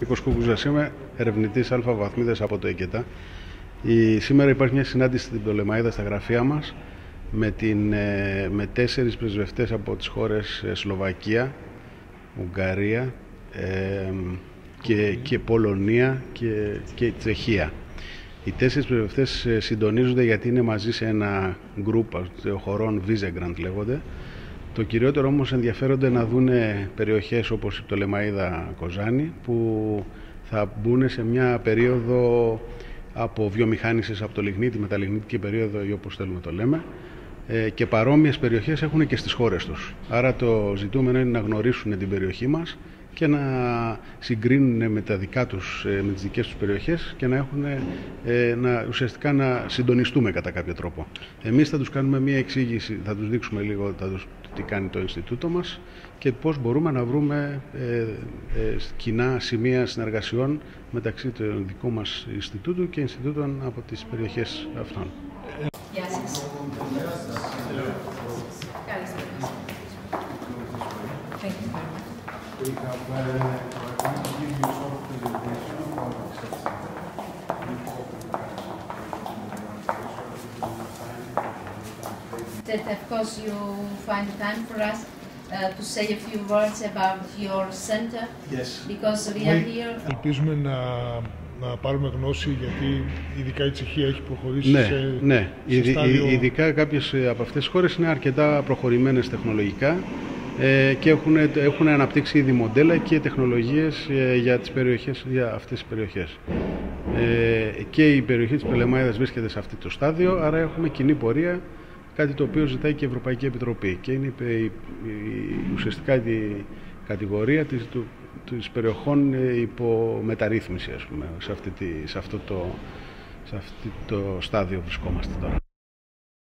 Νίκος Κούκουζας είμαι ερευνητής αλφα από το ΕΚΕΤΑ. Η, σήμερα υπάρχει μια συνάντηση στην Πτολεμαίδα στα γραφεία μας με, την, ε, με τέσσερις πρεσβευτές από τις χώρες ε, Σλοβακία, Ουγγαρία ε, και, και Πολωνία και, και Τσεχία. Οι τέσσερις πρεσβευτές ε, συντονίζονται γιατί είναι μαζί σε ένα γκρουπ χωρών Visegrand λέγονται το κυριότερο όμως ενδιαφέρονται να δουν περιοχές όπως το Λεμαΐδα Κοζάνη που θα μπουν σε μια περίοδο από βιομηχάνησης από το λιγνίτη, μεταλλιγνητική περίοδο ή όπως θέλουμε το λέμε ε, και παρόμοιες περιοχές έχουν και στις χώρες τους. Άρα το ζητούμενο είναι να γνωρίσουν την περιοχή μας και να συγκρίνουν με, τα δικά τους, ε, με τις δικές τους περιοχές και να έχουν ε, να, ουσιαστικά να συντονιστούμε κατά κάποιο τρόπο. Εμείς θα τους κάνουμε μία εξήγηση, θα τους δείξουμε λίγο θα τους, τι κάνει το Ινστιτούτο μας και πώς μπορούμε να βρούμε ε, ε, κοινά σημεία συνεργασιών μεταξύ του δικού μας Ινστιτούτου και Ινστιτούτων από τις περιοχές αυτών. We have uh, going to give you a short presentation about That of course you find time for us uh, to say a few words about your center. Yes. Because we are here. Ελπίζουμε να να πάρουμε γνώση γιατί ειδικά η Τσεχία έχει προχωρήσει ναι, σε, ναι. Σε στάδιο... Ειδικά κάποιες από αυτές τις χώρες είναι αρκετά προχωρημένες τεχνολογικά ε, και έχουν, έχουν αναπτύξει ήδη μοντέλα και τεχνολογίες ε, για, τις περιοχές, για αυτές τις περιοχές. Ε, και η περιοχή της Πελεμάιδας βρίσκεται σε αυτό το στάδιο, άρα έχουμε κοινή πορεία, κάτι το οποίο ζητάει και η Ευρωπαϊκή Επιτροπή. Και είναι η, η, ουσιαστικά η κατηγορία της, του, της περιοχών υπό μεταρρύθμιση, ας πούμε, σε, αυτή τη, σε, αυτό το, σε αυτό το στάδιο βρισκόμαστε τώρα.